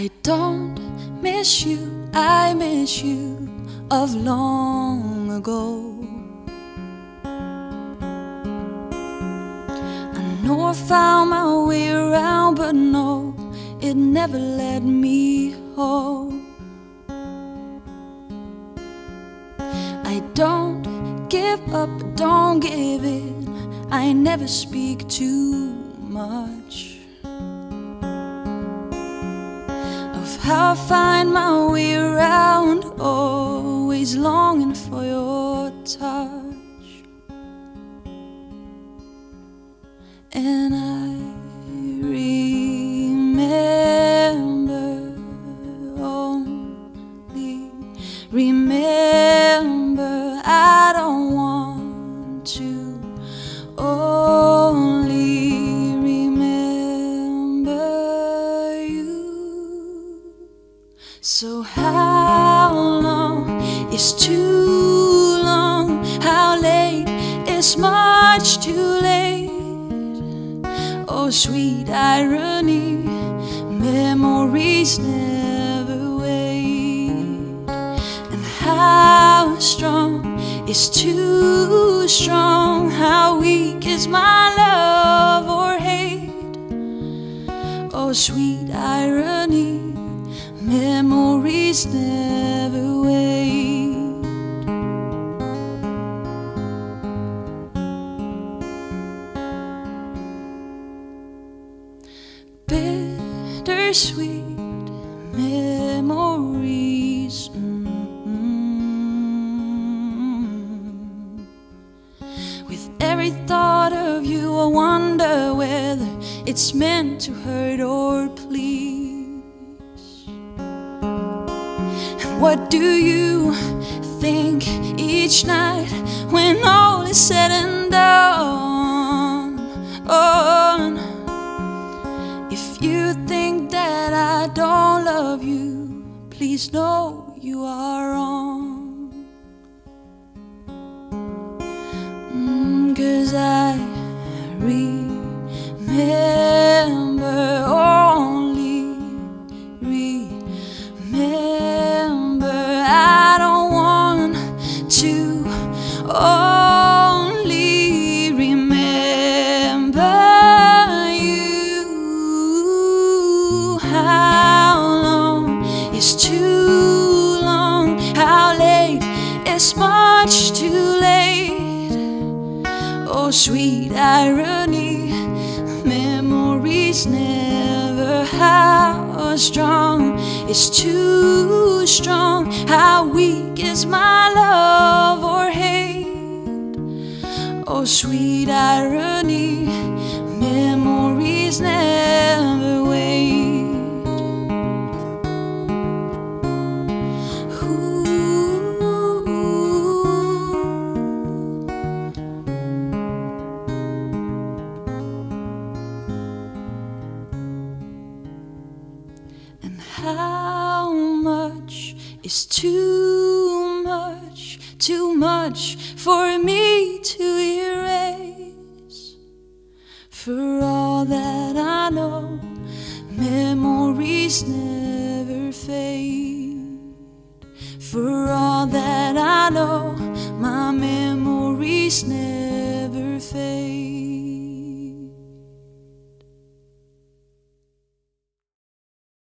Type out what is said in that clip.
I don't miss you, I miss you of long ago. I know I found my way around, but no, it never let me home. I don't give up, don't give in. I never speak too much. How I find my way around, always longing for your touch. And I remember only, remember is too long? How late is much too late? Oh, sweet irony, memories never wait. And how strong is too strong? How weak is my love or hate? Oh, sweet irony memories never wait. Bittersweet memories. Mm-hmm. With every thought of you, I wonder whether it's meant to hurt or please. What do you think each night when all is said and done? Don't love you, please know you are wrong. Mm, Cause I remember much too late. Oh sweet irony memories never how strong It's too strong. How weak is my love or hate? Oh sweet irony memories never how much is too much, too much for me to erase? For all that I know, memories never fade. For all that I know,